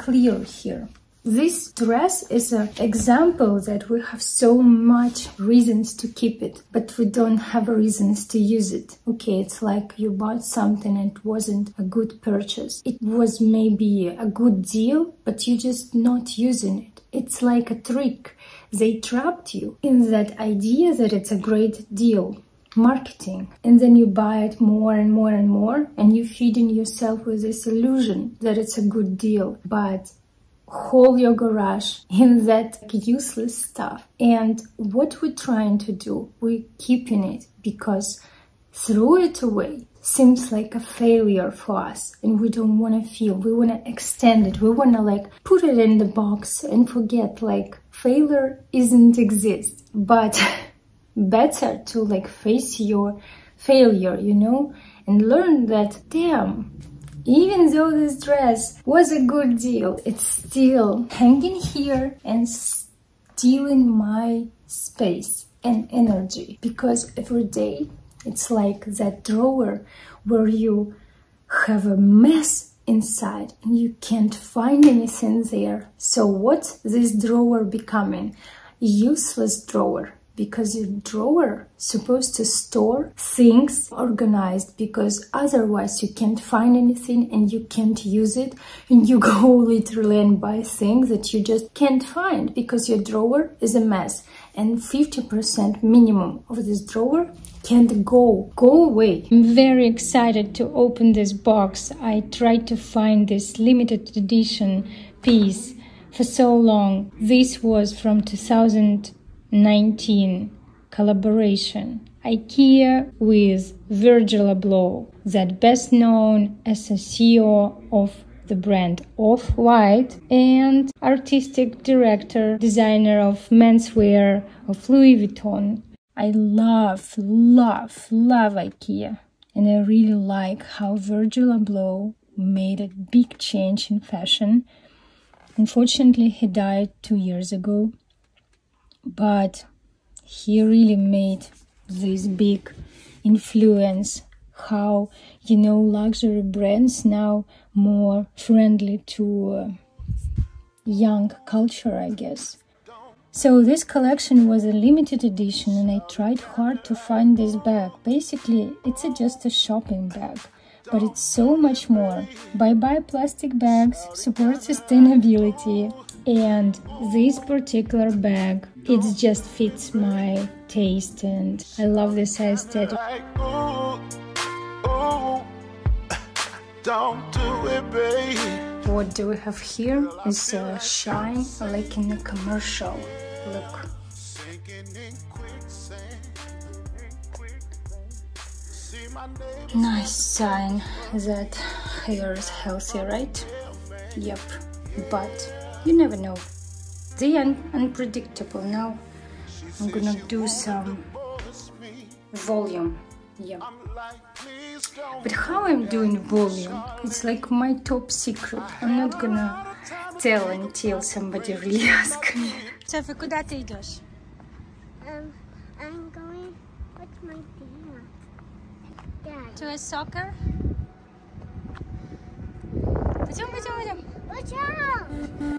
clear here. This dress is an example that we have so much reasons to keep it, but we don't have reasons to use it. Okay, it's like you bought something and it wasn't a good purchase. It was maybe a good deal, but you're just not using it. It's like a trick. They trapped you in that idea that it's a great deal marketing. And then you buy it more and more and more and you feeding yourself with this illusion that it's a good deal. But hold your garage in that useless stuff. And what we're trying to do we're keeping it because throw it away seems like a failure for us and we don't want to feel we want to extend it. We want to like put it in the box and forget like failure isn't exist. But better to like face your failure, you know, and learn that, damn, even though this dress was a good deal, it's still hanging here and stealing my space and energy because every day it's like that drawer where you have a mess inside and you can't find anything there. So what's this drawer becoming? Useless drawer because your drawer supposed to store things organized because otherwise you can't find anything and you can't use it and you go literally and buy things that you just can't find because your drawer is a mess. And 50% minimum of this drawer can't go go away. I'm very excited to open this box. I tried to find this limited edition piece for so long. This was from 2000 19 collaboration IKEA with Virgil Abloh, that best known as a CEO of the brand Off White and artistic director, designer of menswear of Louis Vuitton. I love, love, love IKEA, and I really like how Virgil Abloh made a big change in fashion. Unfortunately, he died two years ago, but he really made this big influence how you know luxury brands now more friendly to uh, young culture i guess. So this collection was a limited edition and i tried hard to find this bag. Basically it's a, just a shopping bag but it's so much more. Bye bye plastic bags support sustainability and this particular bag it just fits my taste and I love this aesthetic. What do we have here is a shine like in a commercial look. Nice sign that hair is healthy, right? Yep, but you never know they are unpredictable now I'm gonna do some volume yeah but how I'm doing volume it's like my top secret I'm not gonna tell until somebody really asks me Софи, куда ты идешь? Um, I'm going with my team. Dad. To a soccer? Пойдем, пойдем, пойдем. Watch out!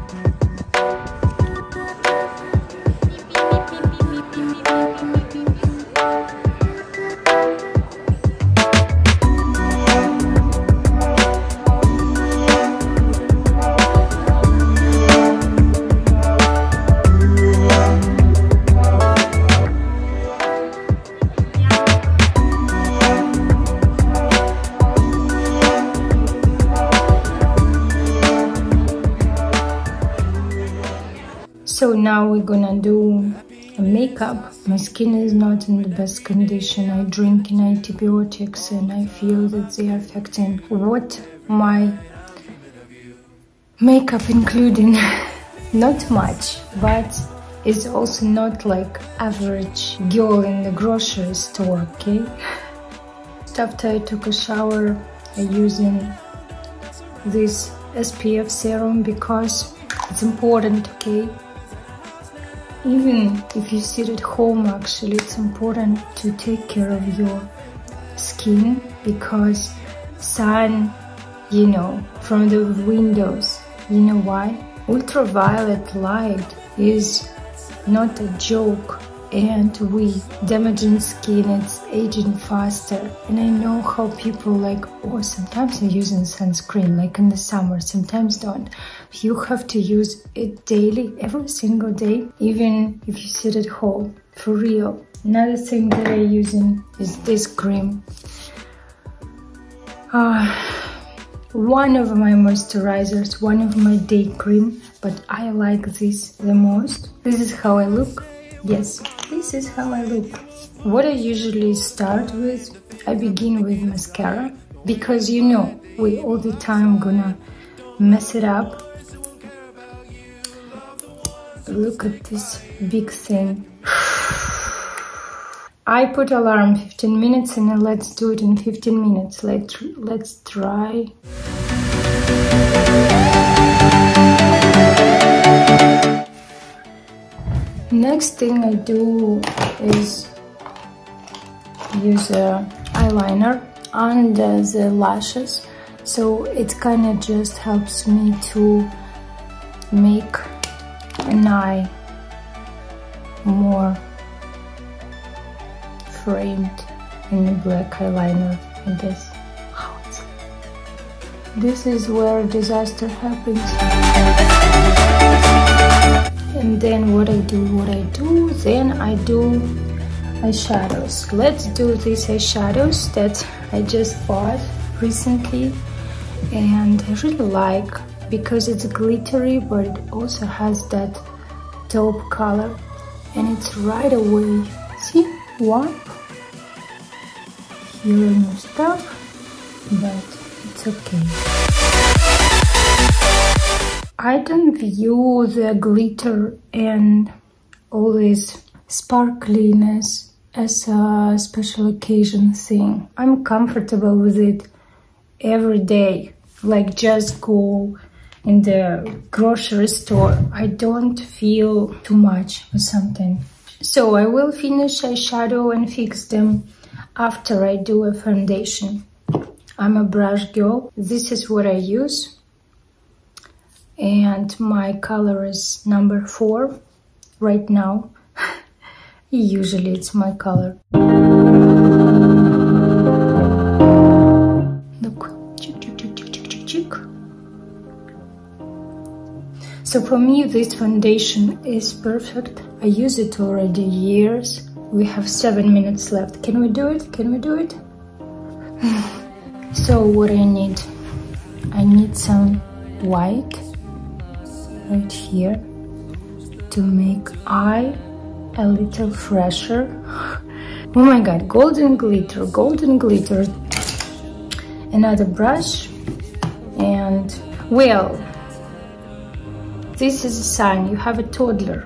So now we're gonna do a makeup. My skin is not in the best condition. I drink in antibiotics and I feel that they are affecting what my makeup including not much, but it's also not like average girl in the grocery store, okay? After I took a shower, I using this SPF serum because it's important, okay? Even if you sit at home actually it's important to take care of your skin because sun you know from the windows. You know why? Ultraviolet light is not a joke and we damaging skin it's aging faster. And i know how people like oh sometimes they're using sunscreen like in the summer sometimes don't you have to use it daily every single day even if you sit at home for real another thing that i'm using is this cream uh, one of my moisturizers one of my day cream but i like this the most this is how i look Yes, this is how I look. What I usually start with, I begin with mascara because you know we all the time gonna mess it up. Look at this big thing. I put alarm 15 minutes and let's do it in 15 minutes. Let's, let's try. Next thing I do is use a eyeliner under uh, the lashes so it kind of just helps me to make an eye more framed in a black eyeliner like this. This is where disaster happens. And then what I do what I do then I do eyeshadows let's do these eyeshadows uh, that I just bought recently. And I really like because it's glittery but it also has that taupe color and it's right away see one here no stuff but it's okay I don't view the glitter and all this sparkliness as a special occasion thing. I'm comfortable with it every day. Like just go in the grocery store. I don't feel too much or something. So I will finish eyeshadow and fix them after I do a foundation. I'm a brush girl. This is what I use and my color is number four right now usually it's my color so for me this foundation is perfect. I use it already years. We have seven minutes left. Can we do it? Can we do it? So what i need? I need some white right here to make eye a little fresher. Oh my god golden glitter golden glitter. Another brush and well this is a sign you have a toddler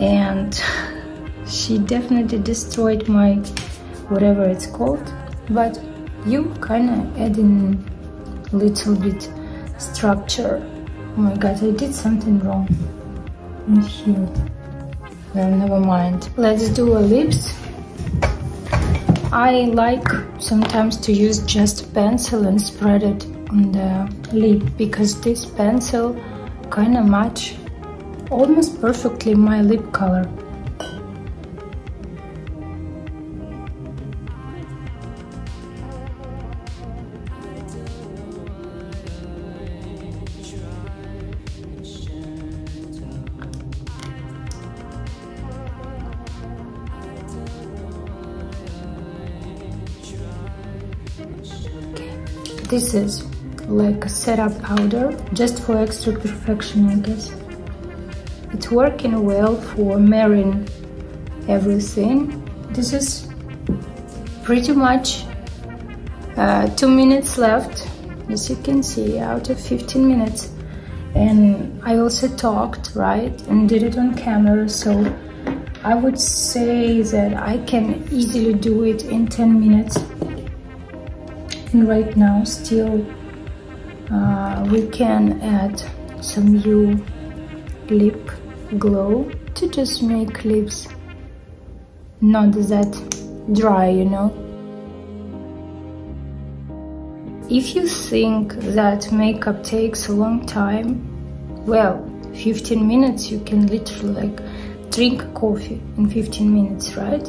and she definitely destroyed my whatever it's called but you kind of add in a little bit structure Oh my god, I did something wrong. Here. Well, never mind. Let's do a lips. I like sometimes to use just pencil and spread it on the lip because this pencil kind of match almost perfectly my lip color. This is like a setup powder, just for extra perfection, I guess. It's working well for marrying everything. This is pretty much uh, two minutes left, as you can see, out of 15 minutes. And I also talked, right, and did it on camera, so I would say that I can easily do it in 10 minutes and right now still we can add some new lip glow to just make lips not that dry, you know. If you think that makeup takes a long time, well, 15 minutes you can literally like drink coffee in 15 minutes, right?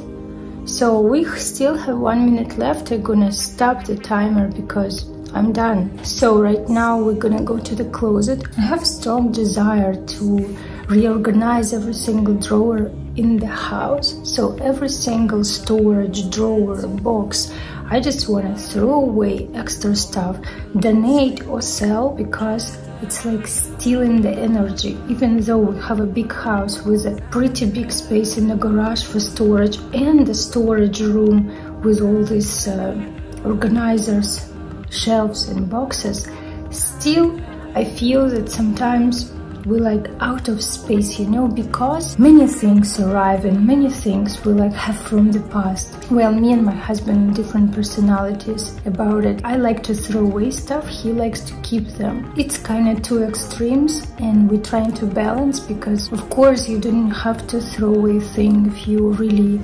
So we still have one minute left. I'm gonna stop the timer because I'm done. So right now we're gonna go to the closet. I have strong desire to reorganize every single drawer in the house. So every single storage drawer, box, I just wanna throw away extra stuff, donate or sell because it's like stealing the energy. Even though we have a big house with a pretty big space in the garage for storage and the storage room with all these uh, organizers, shelves and boxes, still I feel that sometimes we like out of space, you know, because many things arrive and many things we like have from the past. Well, me and my husband different personalities about it. I like to throw away stuff, he likes to keep them. It's kind of two extremes and we're trying to balance because of course you don't have to throw away thing if you really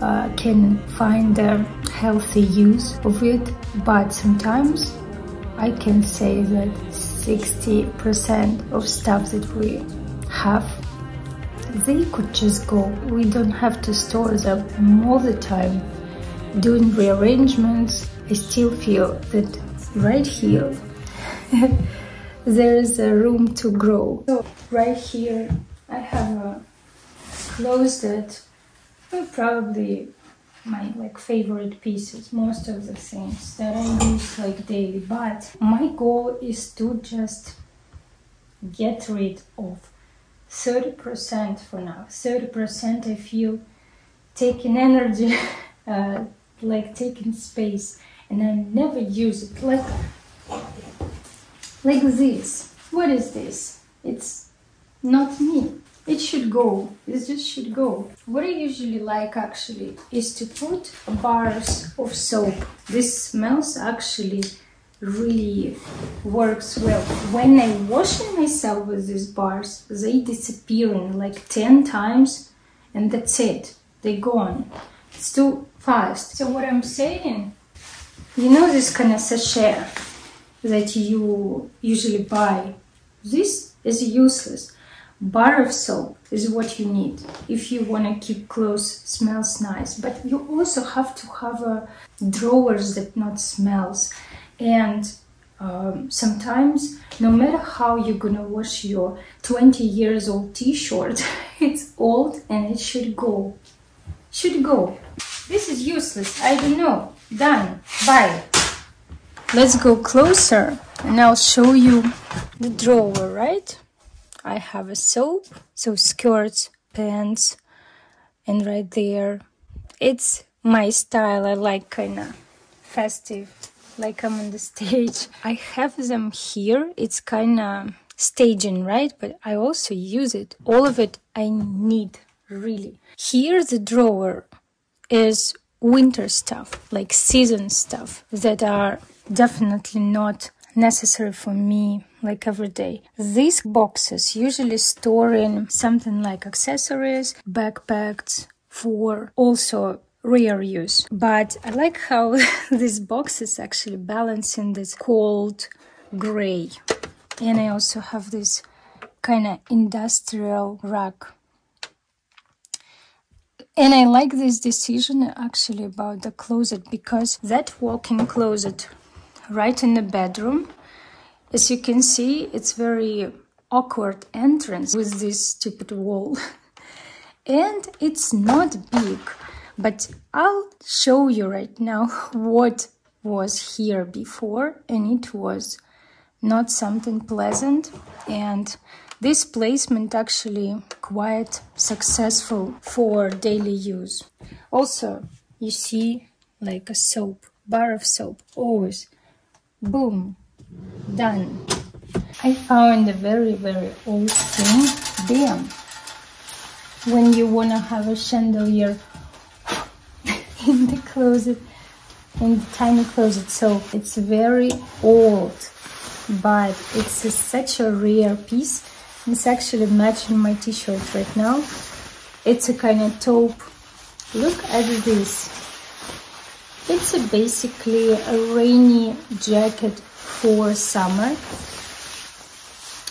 uh, can find a healthy use of it, but sometimes I can say that 60% of stuff that we have, they could just go. We don't have to store them all the time. Doing rearrangements, I still feel that right here there is a room to grow. So right here I have a closet, probably my like favorite pieces most of the things that i use like daily. But my goal is to just get rid of 30% for now. 30% i feel taking energy uh, like taking space and i never use it. Like like this. What is this? It's not me it should go. It just should go. What I usually like actually is to put bars of soap. This smells actually really works well. When I'm washing myself with these bars, they disappear in like 10 times and that's it. they're gone. It's too fast. So what I'm saying, you know this kind of sachet that you usually buy? This is useless bar of soap is what you need if you want to keep clothes smells nice but you also have to have a drawers that not smells. And um, sometimes no matter how you're gonna wash your 20 years old t-shirt it's old and it should go. Should go. This is useless. I don't know. Done. Bye. Let's go closer and i'll show you the drawer right I have a soap, so skirts, pants, and right there, it's my style. I like kind of festive, like I'm on the stage. I have them here. It's kind of staging, right? But I also use it. All of it I need, really. Here, the drawer is winter stuff, like season stuff that are definitely not necessary for me like every day. These boxes usually store in something like accessories, backpacks for also rare use. But I like how this box is actually balancing this cold gray. And I also have this kind of industrial rack. And I like this decision actually about the closet because that walk-in closet right in the bedroom. As you can see, it's very awkward entrance with this stupid wall. and it's not big, but I'll show you right now what was here before and it was not something pleasant and this placement actually quite successful for daily use. Also, you see like a soap, bar of soap, always Boom. Done. I found a very, very old thing. Bam. When you want to have a chandelier in the closet, in the tiny closet. So it's very old, but it's a, such a rare piece It's actually matching my t-shirt right now. It's a kind of taupe. Look at this. It's a basically a rainy jacket for summer.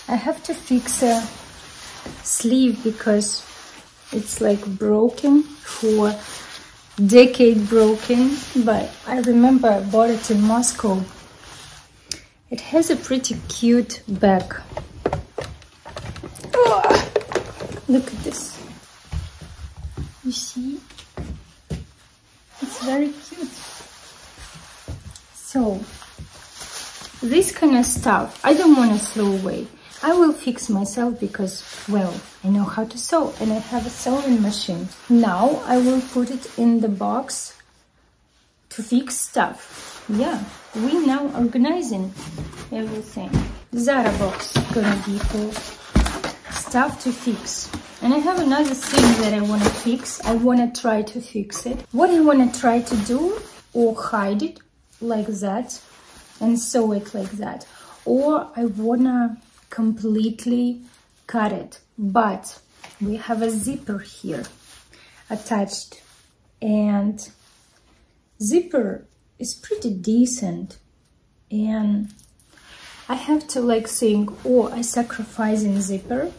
I have to fix a sleeve because it's like broken for decade broken but I remember I bought it in Moscow. It has a pretty cute back. Oh, look at this. You see? It's very cute. So this kind of stuff I don't want to throw away I will fix myself because, well, I know how to sew and I have a sewing machine. Now I will put it in the box to fix stuff. Yeah, we now organizing everything. Zara box gonna be for stuff to fix. And I have another thing that I want to fix. I want to try to fix it. What I want to try to do or hide it like that and sew it like that. Or I want to completely cut it but we have a zipper here attached and zipper is pretty decent and I have to like think oh I sacrificing zipper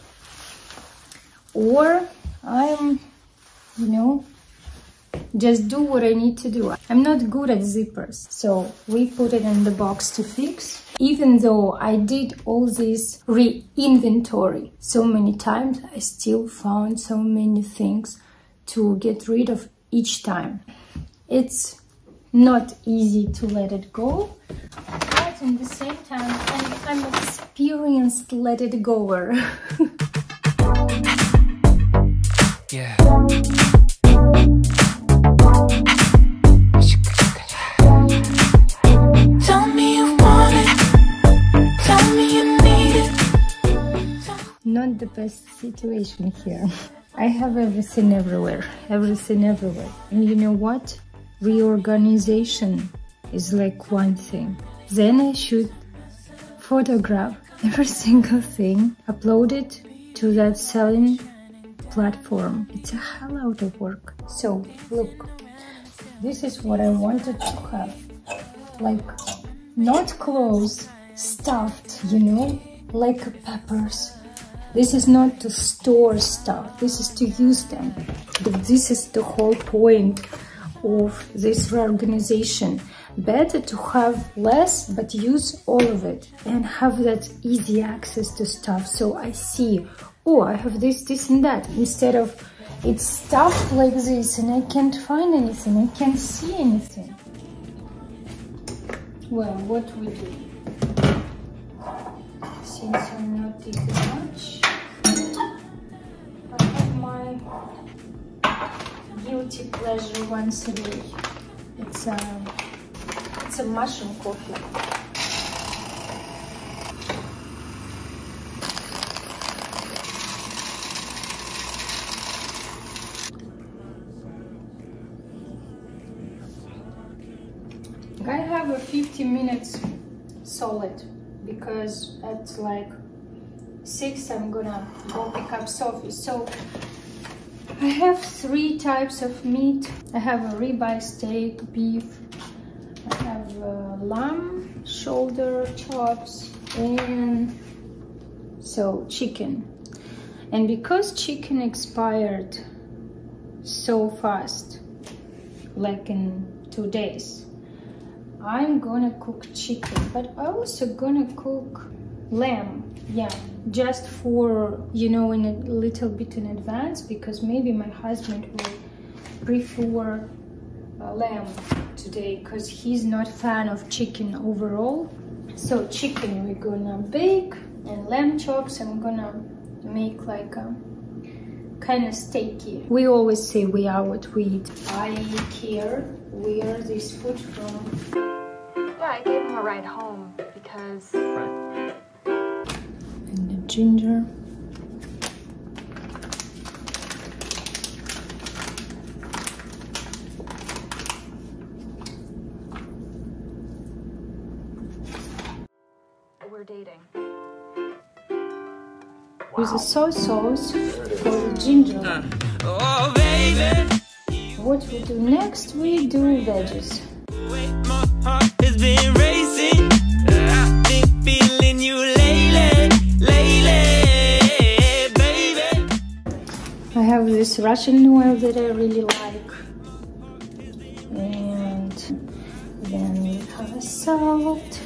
or I'm you know just do what I need to do. I'm not good at zippers, so we put it in the box to fix. Even though I did all this re-inventory so many times, I still found so many things to get rid of each time. It's not easy to let it go, but in the same time, I'm, I'm an experienced let it goer. yeah. Best situation here. I have everything everywhere, everything everywhere. And you know what? Reorganization is like one thing. Then I should photograph every single thing, upload it to that selling platform. It's a hell out of work. So look, this is what I wanted to have. Like not clothes, stuffed, you know, like peppers, this is not to store stuff, this is to use them. This is the whole point of this reorganization. Better to have less but use all of it and have that easy access to stuff. So I see, oh, I have this, this and that instead of it's stuffed like this and I can't find anything, I can't see anything. Well, what we do? Since I'm not taking much, guilty pleasure once a day. It's a, it's a mushroom coffee. I have a 15 minutes solid because at like 6 I'm gonna go pick up Sophie. So I have three types of meat. I have a ribeye steak, beef. I have uh, lamb, shoulder, chops, and so chicken. And because chicken expired so fast, like in two days, I'm gonna cook chicken, but I also gonna cook lamb yeah. Just for you know in a little bit in advance because maybe my husband will prefer uh, lamb today because he's not a fan of chicken overall. So chicken we're gonna bake and lamb chops i'm gonna make like a kind of steaky. We always say we are what we eat. I care where this food from. Yeah i gave him a ride home because right ginger we're dating with a soy sauce for the ginger. Oh, baby. What we do next, we do veggies. This Russian oil that I really like. And then we have a salt.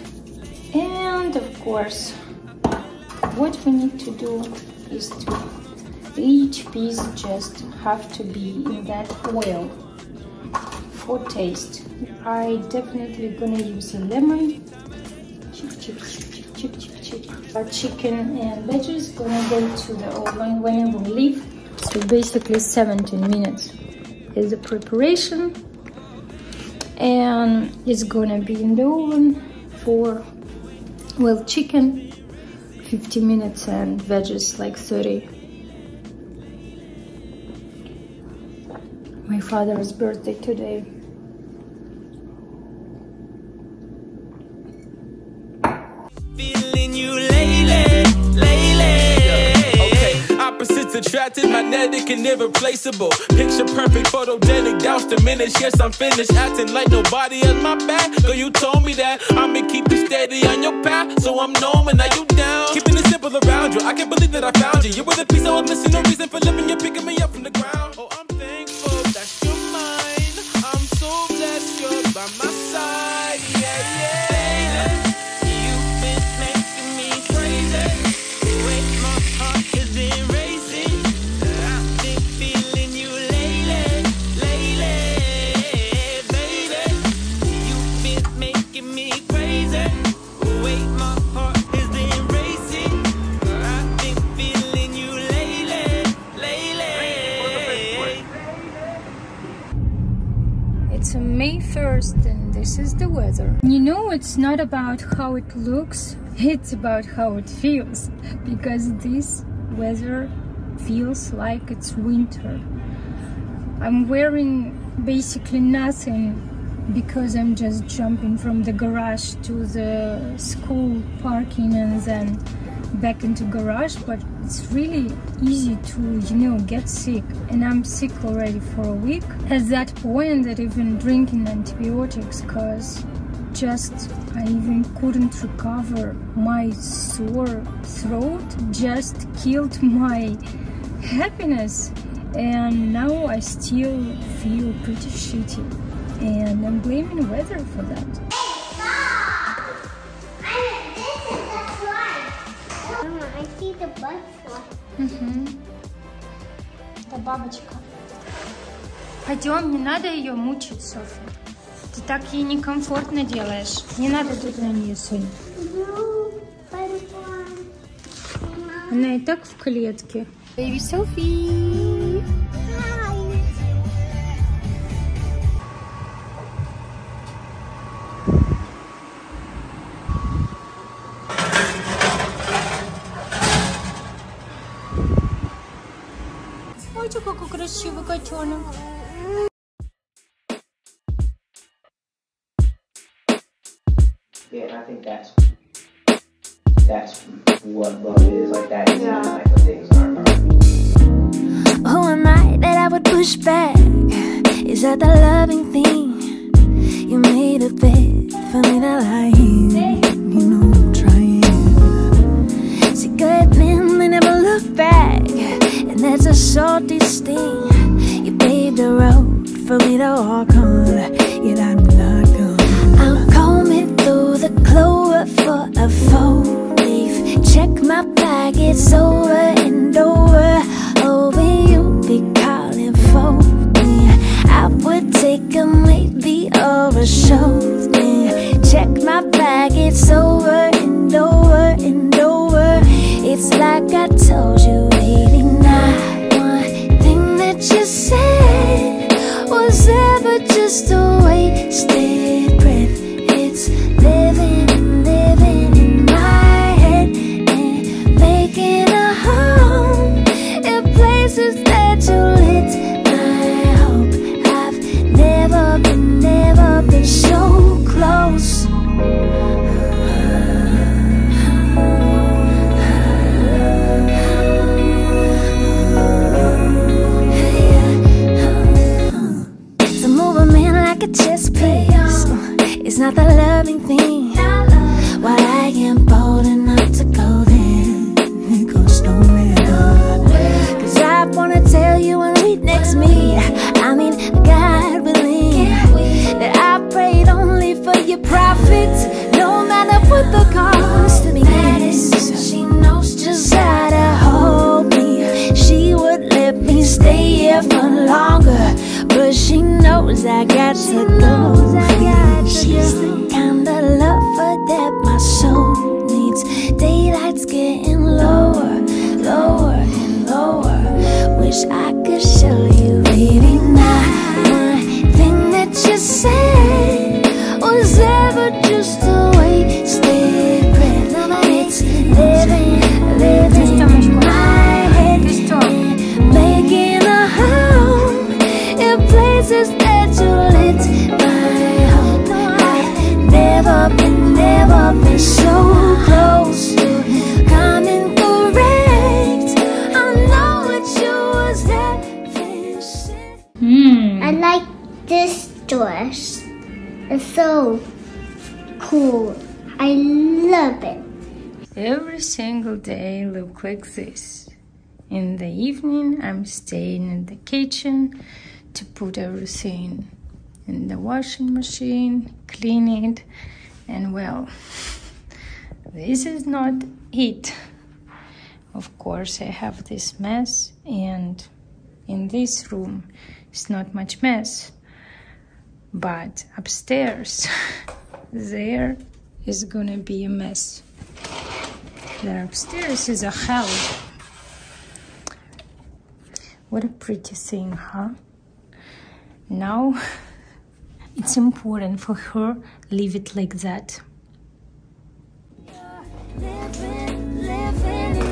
And of course, what we need to do is to each piece just have to be in that oil for taste. I definitely gonna use a lemon. Chick, chick, chick, chick, chick, chick. Our chicken and veggies gonna go to the oven when will leave. So basically 17 minutes. Is the preparation. And it's gonna be in the oven for well chicken 50 minutes and veggies like 30 my father's birthday today attracted, magnetic and irreplaceable. Picture perfect, photogenic, doused diminish. Yes, I'm finished acting like nobody has my back. Girl, you told me that I'ma keep you steady on your path, so I'm knowing that you down. Keeping it simple around you. I can't believe that I found you. You were the piece I was missing, no reason for living. You're picking me up from the ground. Oh, I'm thankful that you're mine. I'm so blessed you're by my side. The weather. You know, it's not about how it looks, it's about how it feels. Because this weather feels like it's winter. I'm wearing basically nothing because I'm just jumping from the garage to the school parking and then back into garage but it's really easy to you know get sick and i'm sick already for a week. At that point that even drinking antibiotics because just i even couldn't recover my sore throat just killed my happiness. And now i still feel pretty shitty and i'm blaming weather for that butterfly. Это бабочка. Пойдем, не надо ее мучить, Софи. Ты так ей некомфортно делаешь. Не надо тут на нее, Соня. Она и так в клетке. Baby Софи. Ой, какой красивый котенок. Yeah, and I think that's that's what love is. Like that is like the things aren't. Who am I that I would push back? Is that the loving thing? You made a bed for me to lie in. You know I'm trying. See, good men, they never look back. And that's a salty sting. You paved the road for me to walk another this. In the evening, I'm staying in the kitchen to put everything in the washing machine, clean it, and well, this is not it. Of course, I have this mess, and in this room, it's not much mess. But upstairs, there is gonna be a mess. There upstairs is a hell. What a pretty thing, huh? Now it's important for her leave it like that. Living, living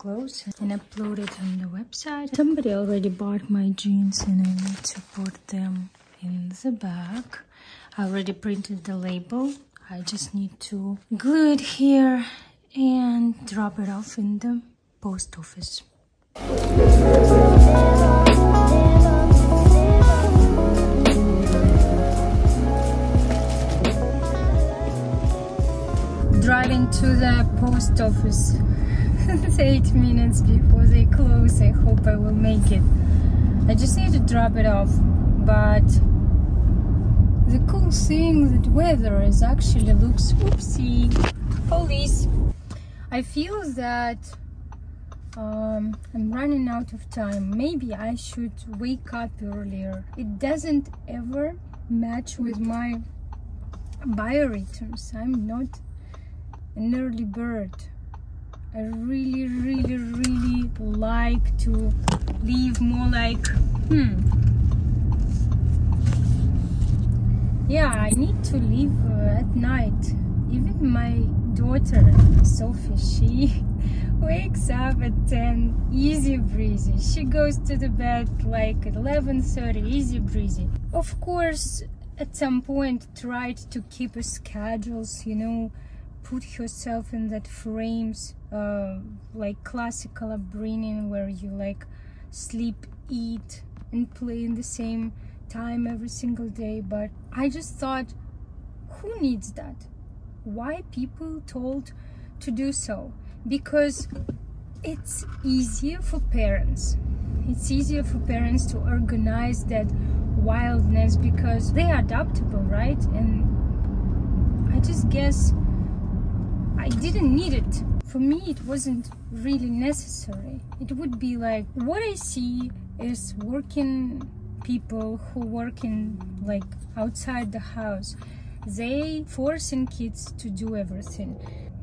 clothes and upload it on the website. Somebody already bought my jeans and I need to put them in the bag. I already printed the label. I just need to glue it here and drop it off in the post office. Driving to the post office. It's eight minutes before they close. I hope I will make it. I just need to drop it off. But the cool thing that weather is actually looks oopsie police. I feel that um, I'm running out of time. Maybe I should wake up earlier. It doesn't ever match with my biorhythms. I'm not an early bird. I really, really, really like to live more like, hmm. Yeah, I need to live uh, at night. Even my daughter, Sophie, she wakes up at 10, easy breezy. She goes to the bed like 11.30, easy breezy. Of course, at some point tried to keep schedules, you know, put herself in that frames, uh, like classical upbringing where you like sleep, eat, and play in the same time every single day. But I just thought, who needs that? Why people told to do so? Because it's easier for parents. It's easier for parents to organize that wildness because they are adaptable, right? And I just guess I didn't need it. For me, it wasn't really necessary. It would be like what I see is working people who work in like outside the house. They forcing kids to do everything.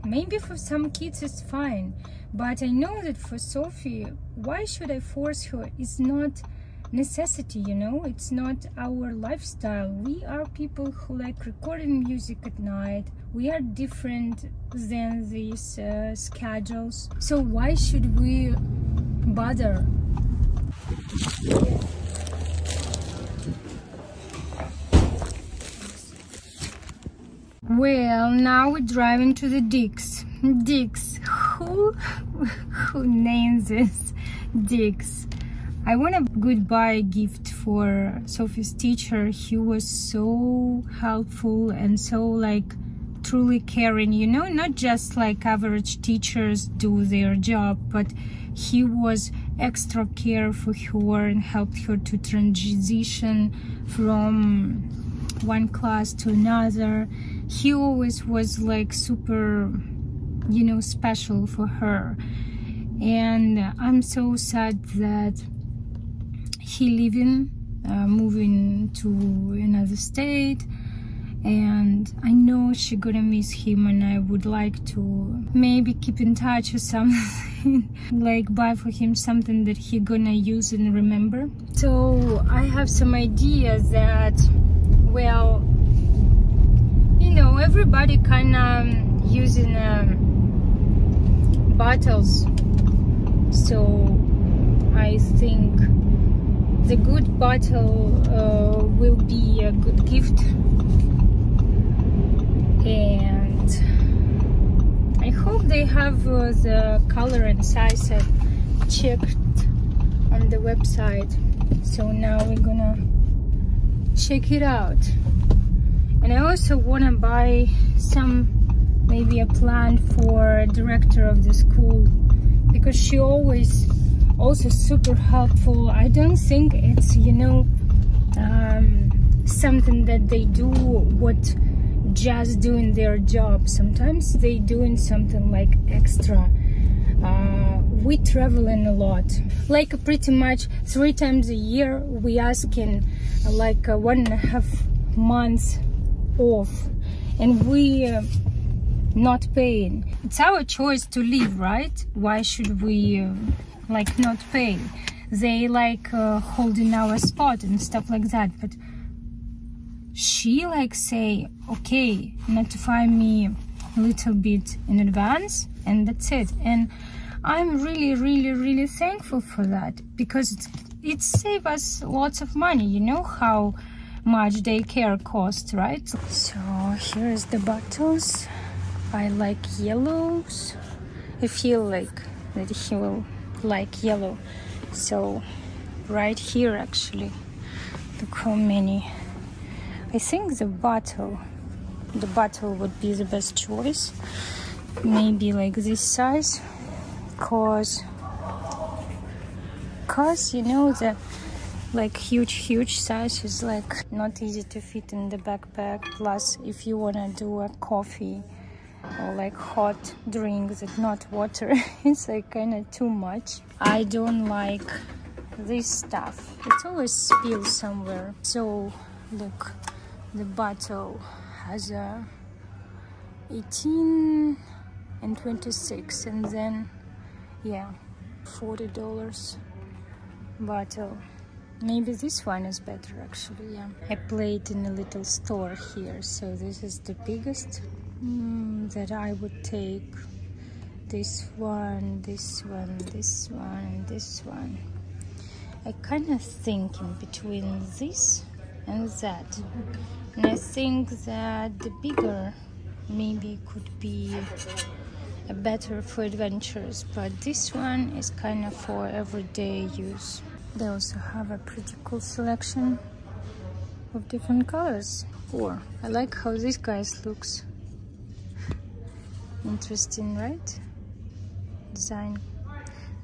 Maybe for some kids it's fine, but I know that for Sophie, why should I force her? It's not necessity you know? It's not our lifestyle. We are people who like recording music at night. We are different than these uh, schedules. So why should we bother? Well now we're driving to the Dick's. Dick's. Who who names this Dick's I want a goodbye gift for Sophie's teacher. He was so helpful and so like truly caring, you know, not just like average teachers do their job, but he was extra care for her and helped her to transition from one class to another. He always was like super, you know, special for her. And I'm so sad that he leaving uh, moving to another state. And I know she gonna miss him and I would like to maybe keep in touch or something like buy for him something that he gonna use and remember. So I have some ideas that well you know everybody kinda using um, bottles. So I think the good bottle uh, will be a good gift. And I hope they have uh, the color and size checked on the website. So now we're gonna check it out. And I also want to buy some maybe a plant for director of the school because she always also super helpful. I don't think it's you know um, something that they do what just doing their job. Sometimes they doing something like extra. Uh, we traveling a lot. Like pretty much three times a year we asking like uh, one and a half months off. And we uh, not paying. It's our choice to leave right? Why should we uh, like not pay they like uh, holding our spot and stuff like that. But she like say okay notify me a little bit in advance and that's it. And i'm really really really thankful for that because it's, it saves us lots of money. You know how much daycare costs right? So here's the bottles. I like yellows. I feel like that he will like yellow. So right here actually look how many I think the bottle the bottle would be the best choice. Maybe like this size. Cause cause you know the like huge huge size is like not easy to fit in the backpack. Plus if you want to do a coffee or like hot drinks and not water. It's like kind of too much. I don't like this stuff. It always spills somewhere. So look the bottle has a 18 and 26 and then yeah 40 dollars bottle. Maybe this one is better actually yeah. I played in a little store here so this is the biggest mm, that I would take this one, this one, this one, and this one. I kind of think in between this and that. And I think that the bigger maybe could be a better for adventures, but this one is kind of for everyday use. They also have a pretty cool selection of different colors. Or I like how this guys looks. Interesting, right? Design.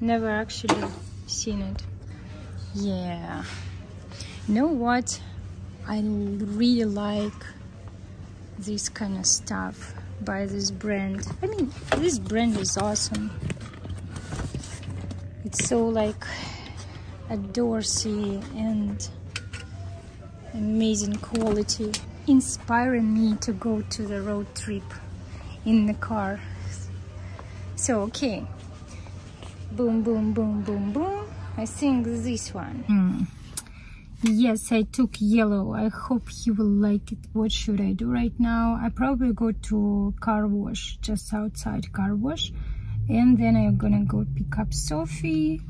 Never actually seen it. Yeah. You know what? I really like this kind of stuff by this brand. I mean, this brand is awesome. It's so like a Dorsey and amazing quality, inspiring me to go to the road trip in the car. So, okay. Boom, boom, boom, boom, boom. I think this one. Mm. Yes, I took yellow. I hope he will like it. What should I do right now? I probably go to car wash, just outside car wash. And then I'm gonna go pick up Sophie.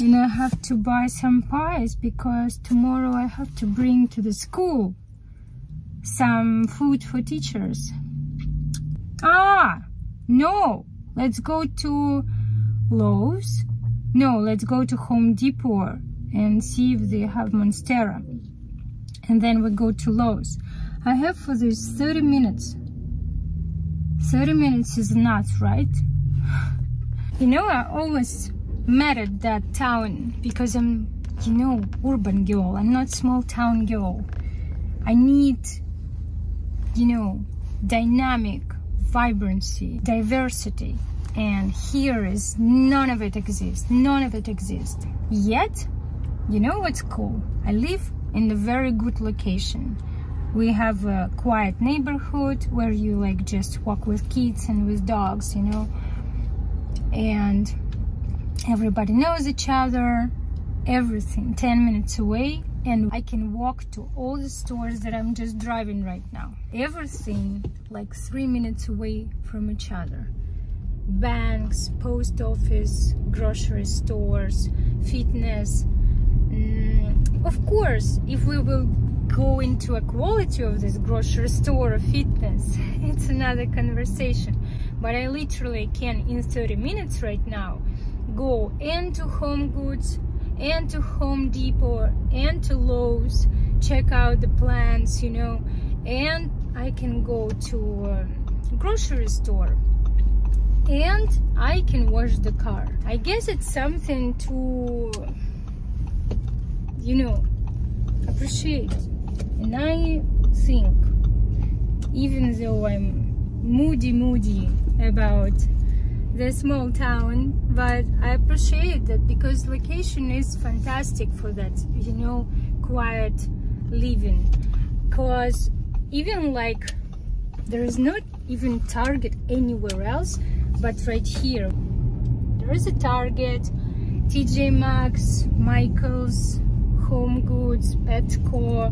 And I have to buy some pies because tomorrow I have to bring to the school some food for teachers. Ah, no, let's go to Lowe's. No, let's go to Home Depot and see if they have Monstera. And then we go to Lowe's. I have for this 30 minutes. 30 minutes is nuts, right? You know, I always met at that town because I'm, you know, urban girl. I'm not small town girl. I need, you know, dynamic, vibrancy, diversity. And here is none of it exists. None of it exists. Yet, you know what's cool? I live in a very good location. We have a quiet neighborhood where you like just walk with kids and with dogs, you know. And everybody knows each other, everything 10 minutes away and I can walk to all the stores that I'm just driving right now. Everything like three minutes away from each other. Banks, post office, grocery stores, fitness. Mm, of course, if we will go into a quality of this grocery store or fitness, it's another conversation. But I literally can in 30 minutes right now go into Home Goods and to Home Depot and to Lowe's, check out the plants, you know, and I can go to a grocery store and I can wash the car. I guess it's something to, you know, appreciate. And I think, even though I'm moody, moody about the small town but I appreciate that because location is fantastic for that you know quiet living. Because even like there is not even Target anywhere else but right here. There is a Target TJ Maxx Michaels Home Goods Petco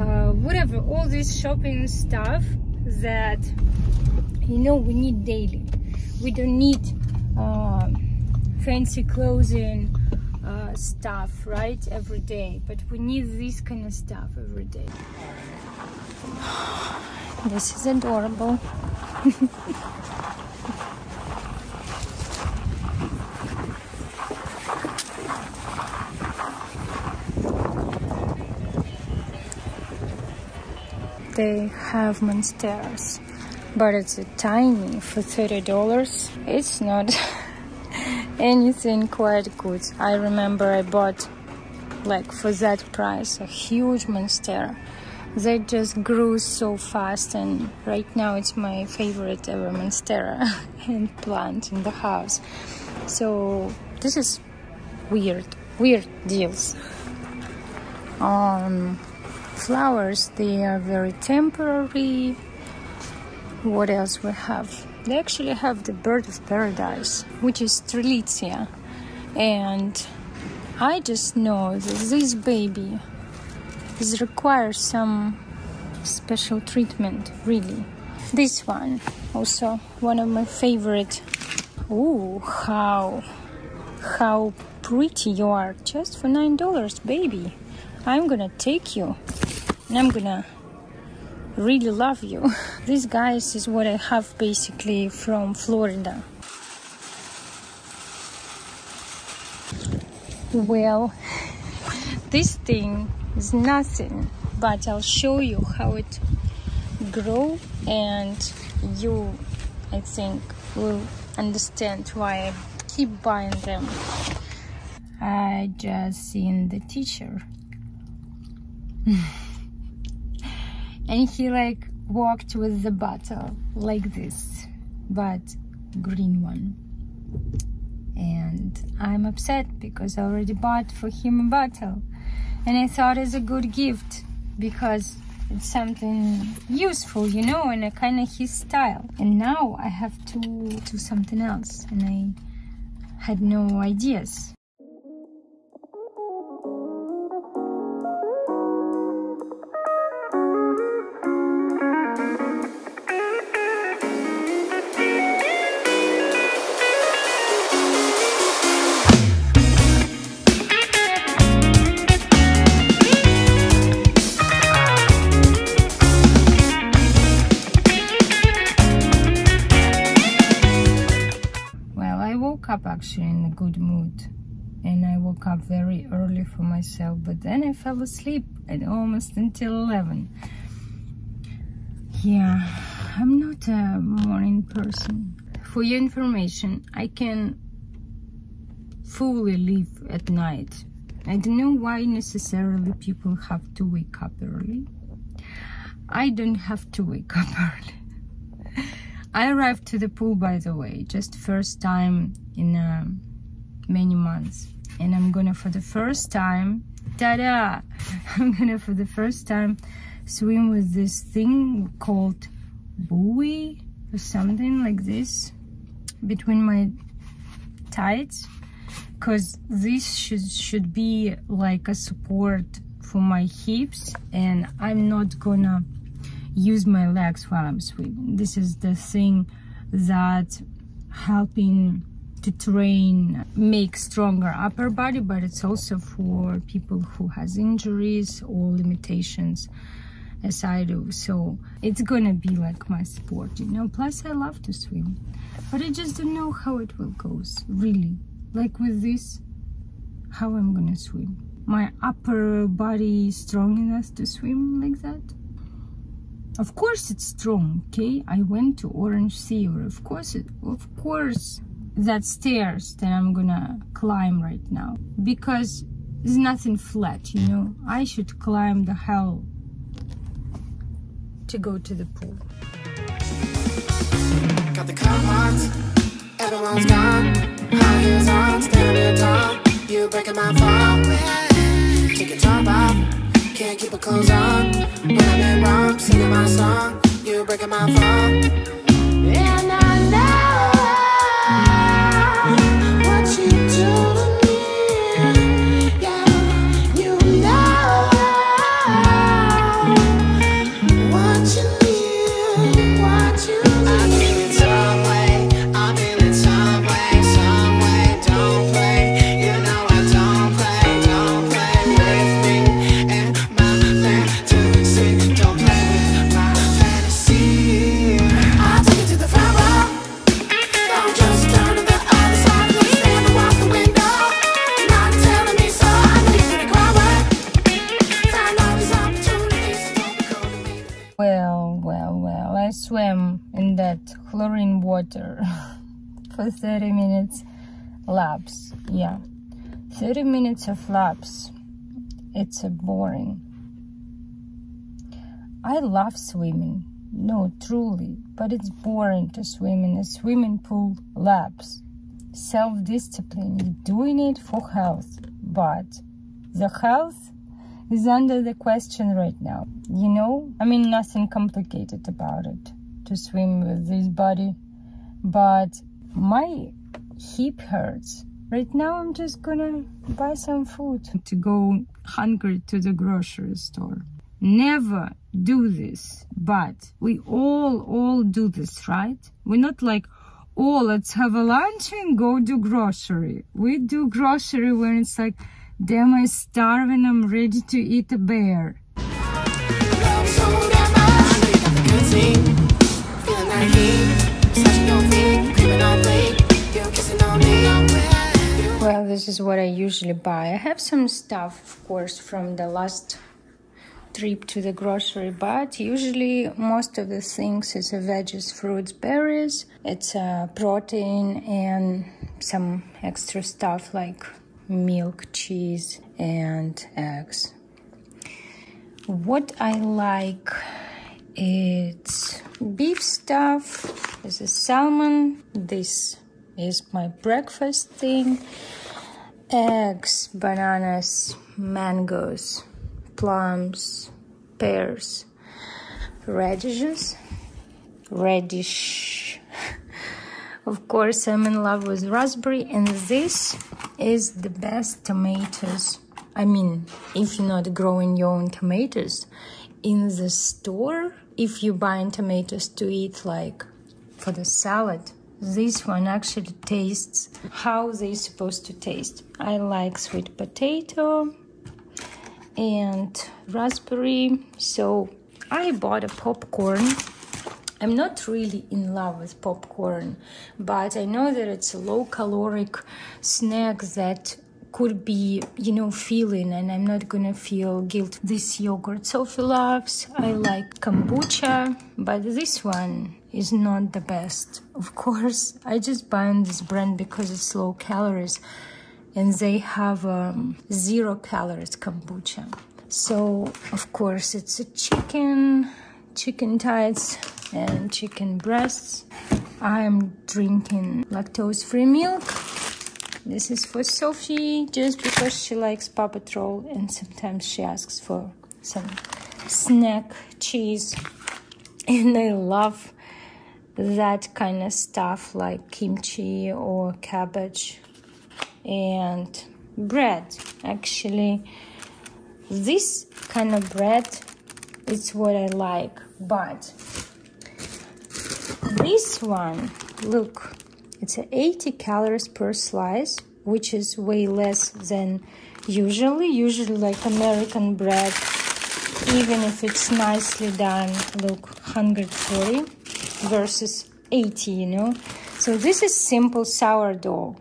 uh, whatever all this shopping stuff that you know we need daily we don't need uh, fancy clothing uh, stuff right every day. But we need this kind of stuff every day. This is adorable. They have monsteras but it's a tiny for $30 it's not anything quite good. I remember i bought like for that price a huge monstera. They just grew so fast and right now it's my favorite ever monstera and plant in the house. So this is weird weird deals. Um flowers they are very temporary what else we have? They actually have the bird of paradise which is strelitzia and i just know that this baby is requires some special treatment really. This one also one of my favorite. Oh how how pretty you are. Just for nine dollars baby. I'm gonna take you and i'm gonna really love you. This guys is what I have basically from Florida. Well, this thing is nothing, but I'll show you how it grow and you, I think, will understand why I keep buying them. I just seen the teacher. and he like walked with the bottle like this but green one. And I'm upset because I already bought for him a bottle. And I thought it's a good gift because it's something useful you know and a kind of his style. And now I have to do something else and I had no ideas actually in a good mood. And I woke up very early for myself, but then I fell asleep at almost until 11. Yeah, I'm not a morning person. For your information, I can fully live at night. I don't know why necessarily people have to wake up early. I don't have to wake up early. I arrived to the pool, by the way, just first time in uh, many months. And I'm gonna, for the first time, ta-da! I'm gonna, for the first time, swim with this thing called buoy or something like this between my tights because this should should be like a support for my hips and I'm not gonna use my legs while I'm swimming. This is the thing that helping to train make stronger upper body but it's also for people who has injuries or limitations as I do so it's gonna be like my sport you know? Plus I love to swim but I just don't know how it will go really. Like with this how I'm gonna swim? My upper body strong enough to swim like that of course it's strong okay? I went to Orange Theory of course it, of course that stairs that I'm gonna climb right now. Because there's nothing flat you know? I should climb the hell to go to the pool. Got the everyone's gone. High heels on, staring at dawn. You breaking my fall. Take off, can't keep it clothes on. When I'm in wrong, singing my song. You breaking my fall. Water for 30 minutes laps. Yeah, 30 minutes of laps. It's a boring. I love swimming. No, truly, but it's boring to swim in a swimming pool laps. Self discipline, you're doing it for health, but the health is under the question right now. You know, I mean, nothing complicated about it to swim with this body, but my hip hurts. Right now, I'm just gonna buy some food to go hungry to the grocery store. Never do this, but we all, all do this, right? We're not like, oh, let's have a lunch and go do grocery. We do grocery when it's like, damn, I'm starving, I'm ready to eat a bear. Well, this is what I usually buy. I have some stuff, of course, from the last trip to the grocery, but usually most of the things is a veggies, fruits, berries. It's a protein and some extra stuff like milk, cheese, and eggs. What I like it's beef stuff. This is salmon. This is my breakfast thing. Eggs, bananas, mangoes, plums, pears, radishes, radish. of course, I'm in love with raspberry, and this is the best tomatoes. I mean, if you're not growing your own tomatoes in the store, if you buy tomatoes to eat like for the salad, this one actually tastes how they're supposed to taste. I like sweet potato and raspberry. So I bought a popcorn I'm not really in love with popcorn, but I know that it's a low caloric snack that could be, you know, filling and I'm not gonna feel guilt. This yogurt Sophie loves. I like kombucha, but this one is not the best. Of course, I just buy on this brand because it's low calories and they have um, zero calories kombucha. So, of course, it's a chicken, chicken thighs, and chicken breasts. I'm drinking lactose free milk. This is for Sophie just because she likes Paw Patrol and sometimes she asks for some snack cheese. And I love that kind of stuff like kimchi or cabbage and bread. Actually, this kind of bread is what I like, but this one, look, it's 80 calories per slice, which is way less than usually. Usually, like American bread, even if it's nicely done, look, 140 versus 80, you know. So this is simple sourdough,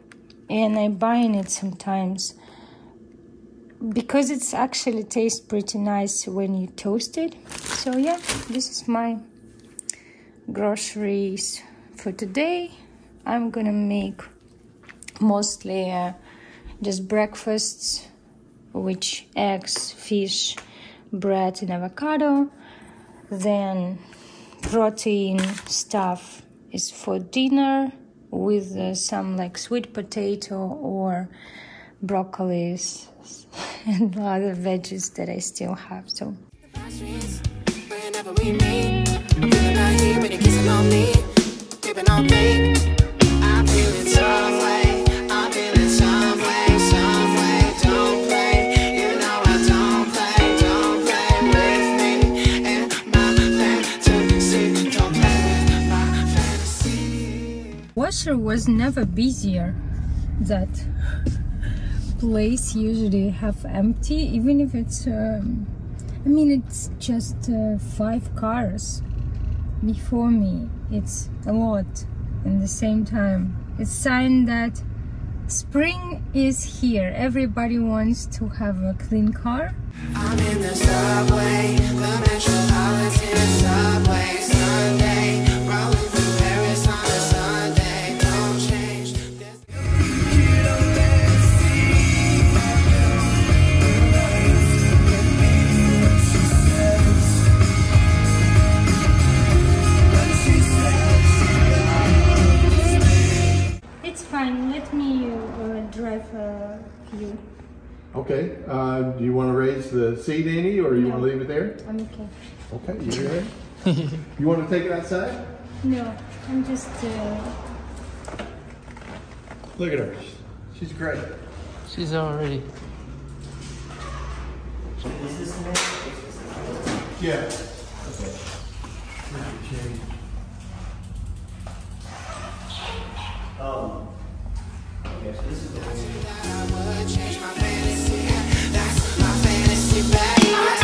and I buy in it sometimes because it's actually tastes pretty nice when you toast it. So yeah, this is my groceries for today. I'm gonna make mostly uh, just breakfasts, which eggs, fish, bread, and avocado. Then protein stuff is for dinner with uh, some like sweet potato or broccolis and other veggies that I still have. So washer was never busier. That place usually have empty, even if it's. Um, I mean, it's just uh, five cars before me. It's a lot. In the same time, it's sign that spring is here. Everybody wants to have a clean car. Subway, subway, Sunday, seat, or you no. want to leave it there? I'm okay. Okay, you you want to take it outside? No, I'm just. Uh... Look at her. She's great. She's already. Is this? Yeah. Okay. Um, okay, so this is the back.